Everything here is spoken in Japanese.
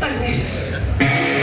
彼です